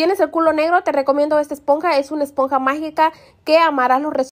tienes el culo negro, te recomiendo esta esponja. Es una esponja mágica que amarás los resultados